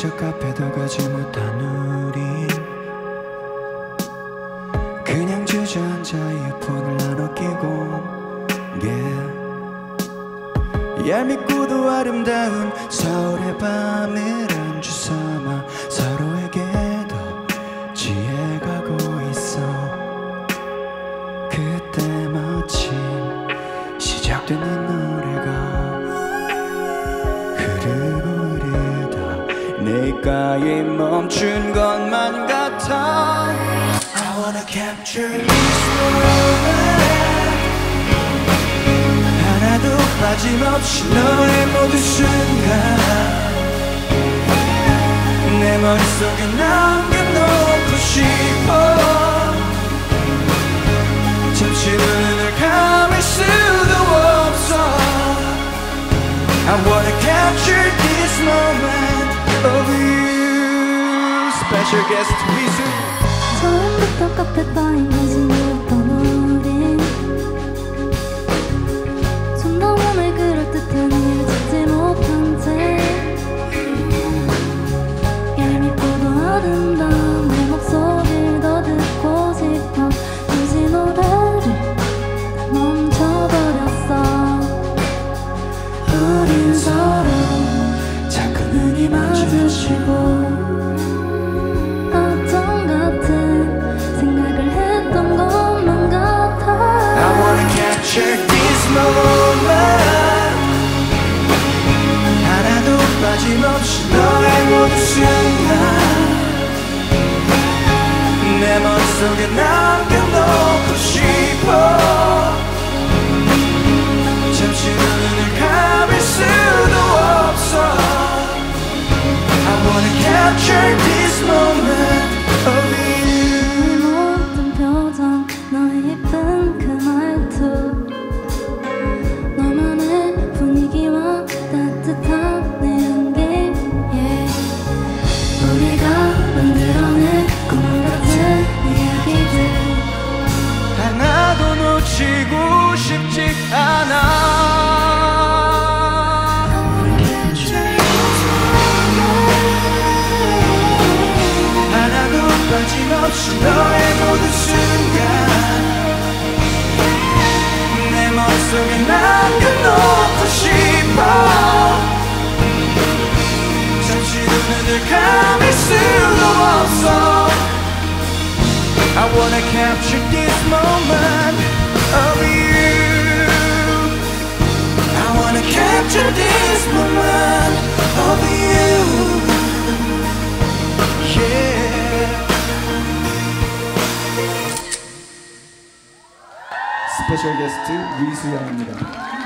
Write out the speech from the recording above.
저 카페도 가지 못한 우린 그냥 주저앉아 이어폰을 나눠 끼고. Yeah. 얄밉고도 아름다운 서울의 밤을 안주 삼아 서 내가에 멈춘 것만 같아 I wanna capture this moment 하나도 빠짐없이 너의 모든 순간 내 머릿속에 남겨놓고 싶어 잠시 눈을 감을 수도 없어 I wanna capture this moment guest 위수 처음부터 카페바인 거짓이었던 우린 손동음을 그럴듯한 일을 찾지 못한 채. 얄밉고도 아름다운 내 목소리를 더 듣고 싶어. 잠시 노래를 멈춰버렸어. 우린 서로 자꾸 눈이 마주치고 속에 남겨놓고 싶어 잠시 눈을 감을 수도 없어 I wanna capture this moment 하나도 빠짐없이 너의 모든 순간 내 머릿속에 남겨놓고 싶어 잠시 눈을 감을 수도 없어 I wanna capture this moment of you I wanna capture this 스페셜 게스트 위수양입니다.